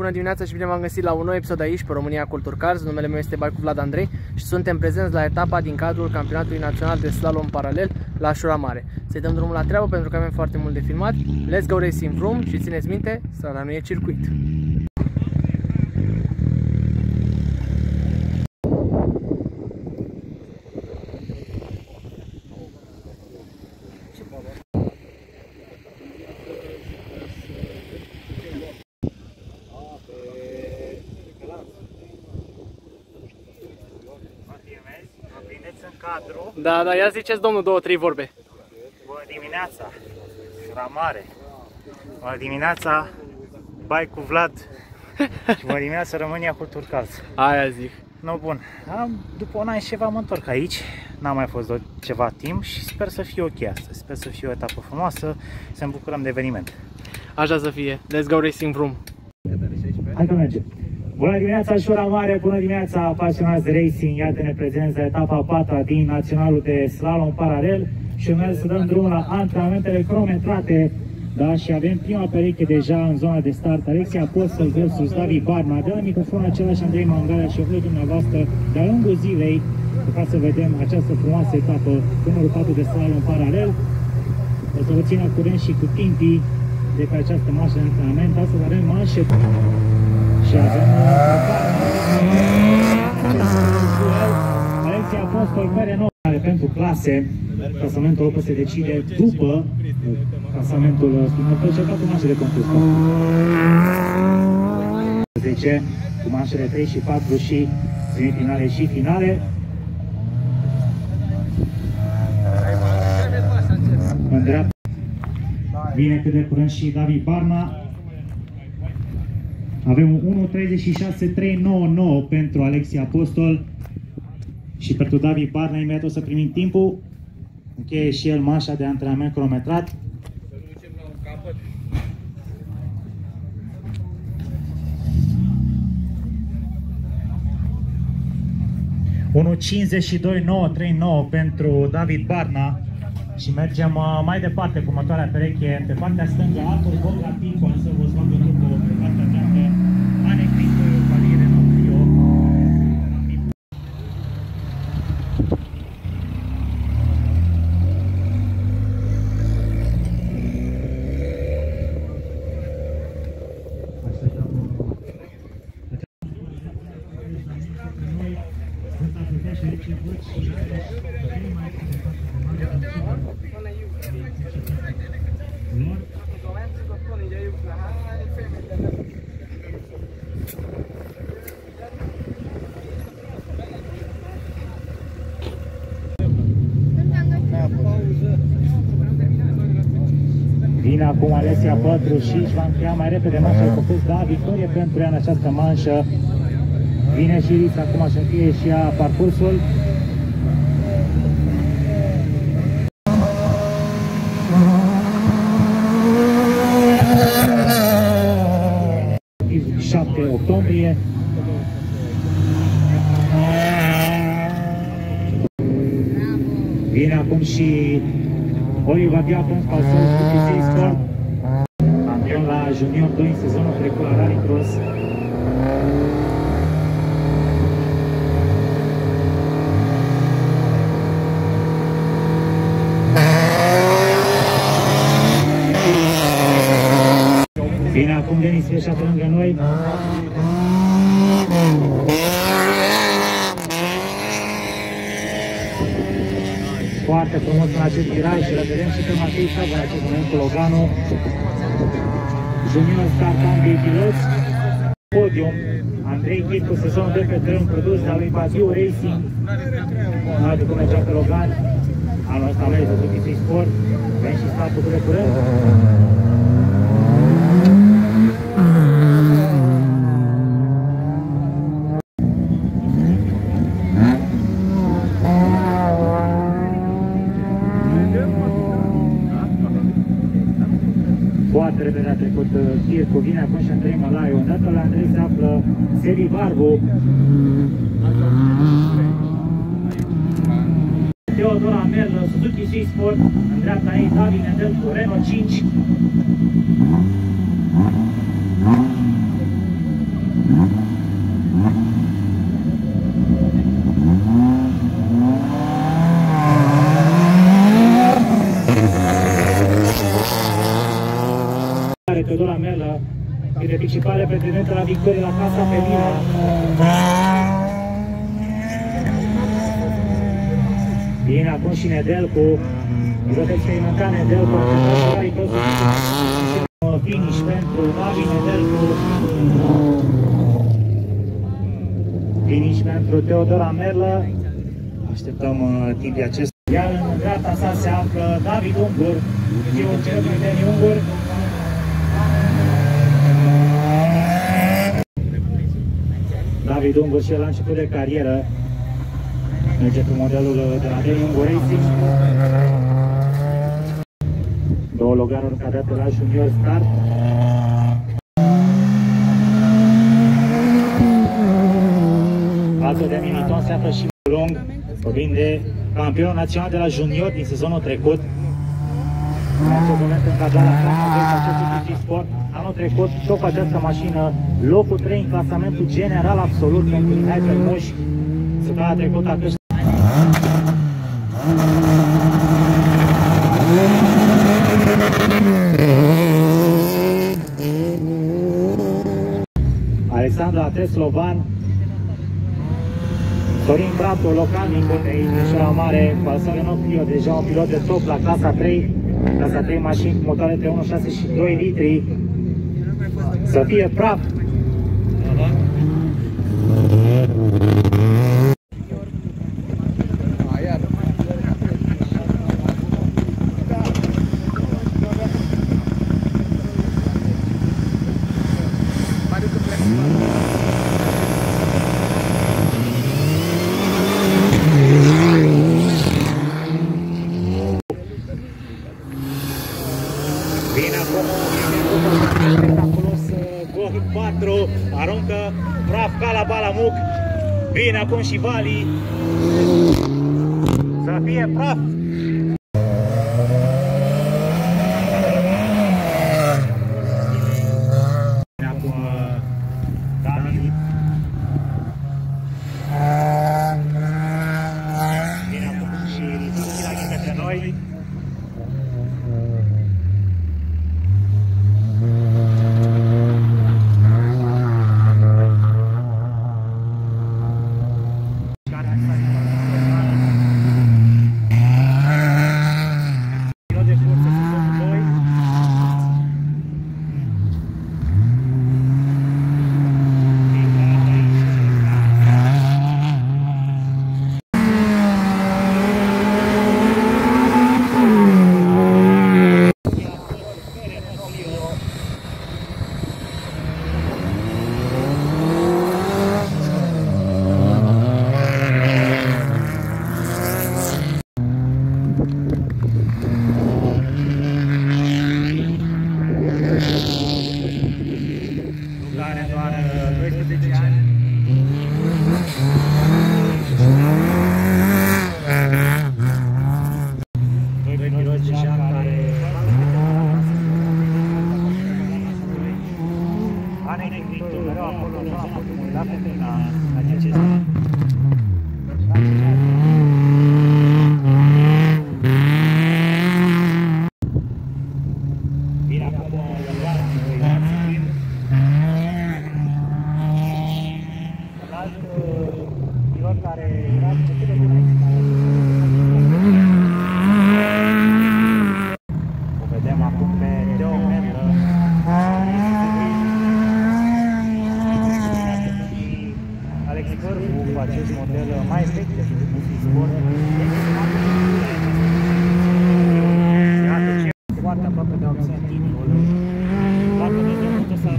bună dimineața și bine v-am găsit la un nou episod aici pe România Culture Cars. Numele meu este Baicu Vlad Andrei și suntem prezenți la etapa din cadrul campionatului național de slalom paralel la Șura Mare. Să-i dăm drumul la treabă pentru că avem foarte mult de filmat. Let's go racing room și țineți minte, strada nu e circuit. Cadru. Da, da, ia ziceți domnul două, trei vorbe. Bună dimineața, la mare. Bună dimineața, bai cu Vlad. și bună dimineața, România cu Turcalț. Aia zic. No, bun. Am, după un an și ceva mă întorc aici. N-am mai fost de ceva timp și sper să fie ok astăzi. Sper să fie o etapă frumoasă, să ne bucurăm de eveniment. Așa să fie. Let's go racing room. Hai că mergem. Bună dimineața, Șura Mare, bună dimineața, apasionați de racing. Iată-ne prezenți la etapa a patra din Naționalul de Slalom Paralel și urmează să dăm drumul la antrenamentele cronometrate. Da, și avem prima pereche deja în zona de start. Alexia Apostol versus David Barna. De la microfonul același Andrei Mangala și oferă dumneavoastră de-a lungul zilei ca să vedem această frumoasă etapă numărul 4 de slalom paralel. O să vă țin la curent și cu timpii de pe această mașă de antrenament. Astăzi avem mașe și avem Alexia Apostol care nu are pentru clase. Clasamentul locul se decide după clasamentul spinător și cu mașele de concurs. 10 cu mașele 3 și 4 și semifinale și finale. În dreapta vine cât de curând și David Barna. Avem un 1.36.399 pentru Alexia Apostol și pentru David Barna. Imediat o să primim timpul. Încheie și el mașa de antrenament cronometrat. Unul 52.939 pentru David Barna și mergem uh, mai departe cu următoarea pereche pe partea stângă Artur Boga Pico, să vă fac un Vine acum Alessia 4 și își va încheia mai repede manșa de concurs. Da, victorie pentru ea în această manșă. Vine și Iris acum să încheie și ea parcursul. ...7 octombrie. Vine acum și Oliva Diacon, Pasău, Cutisei Sport. Campion la Junior 2 în sezonul trecut la Rally Cross. Vine acum Denis Feșa pe lângă noi. Foarte frumos în acest viraj și vedem și pe Matei Sava în acest moment cu Logano. Junior Start Ambii piloți. Podium. Andrei Chip cu sezonul de pe tren produs de lui Baziu Racing. Mai cum mergea pe Logan. Anul ăsta mai este Suzuki Sport. Vem și startul cu de curând. Foarte repede a trecut Tircu, vine acum și Andrei Malaiu. Îndată la Andrei se află Seri Barbu. Teodora Merlă, Suzuki Sea Sport, în dreapta ei David Nedel cu Renault 5. Mare, Teodora Melă, printre principale pretendente la victorie la Casa Femina. Bine, acum și Nedelcu, pilot experimentat Nedelcu, finish pentru Gabi Nedelcu, finish pentru Teodora Merlă, așteptăm uh, timpii acesta. Iar în dreapta sa se află David Ungur, fiul celui Deni Ungur, David Ungur și el la început de carieră merge cu modelul de la Deni Ungur Racing. Două loganuri cadete la Junior Start. Față de Miniton se află și Lung, vorbind de campionul național de la junior din sezonul trecut. În acest moment încadrat la acestui sport, anul trecut, tot cu această mașină, locul 3 în clasamentul general absolut pentru Mihai Pelmuș. Săptămâna trecută a căzut Alexandru Ates Slovan Sorin Bratu, localnic de Ișoara Mare, Balsare Nocchio, deja un pilot de top la clasa 3, clasa 3 mașini cu motoare între 1.6 și 2 litri. Să fie praf! Bine acum, acolo Gohi 4, aruncă praf ca la Balamuc. Bine acum și Vali. Să fie praf. foarte aproape de Oxentinul. Dacă vedem unde s-a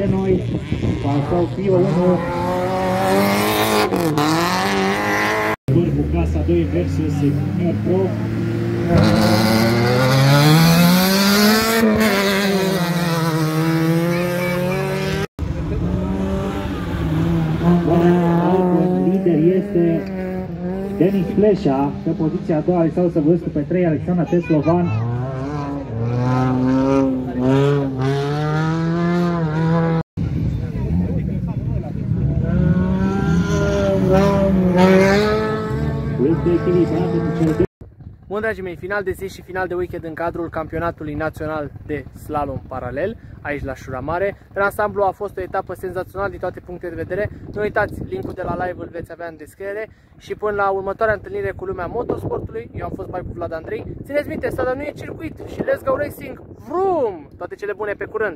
de noi, Pasau Pio 1, Vârful Casa 2 versus Senior Pro. Lider este Denis Fleșa, pe poziția a doua Alexandru Săvăscu, pe 3 Alexandra Teslovan, este echilibrat între cele două. Bun, dragii mei, final de zi și final de weekend în cadrul campionatului național de slalom paralel, aici la Șura Mare. Pe ansamblu a fost o etapă senzațională din toate punctele de vedere. Nu uitați, linkul de la live îl veți avea în descriere și până la următoarea întâlnire cu lumea motorsportului, eu am fost mai cu Vlad Andrei. Țineți minte, să nu e circuit și let's go racing, vroom! Toate cele bune pe curând!